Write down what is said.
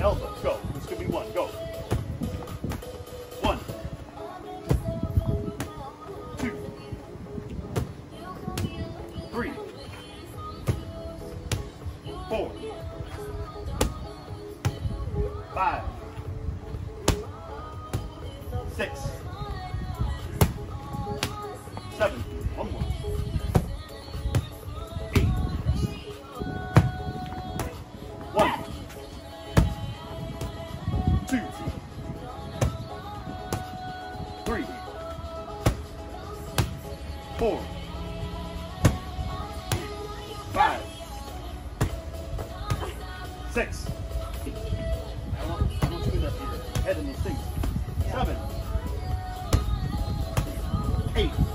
elbow, go. This could be one, go. One. Two. Three. Four. Five. Six. Seven. One more. Eight. One two, three, four, five, six. Head in the seat. Seven, eight.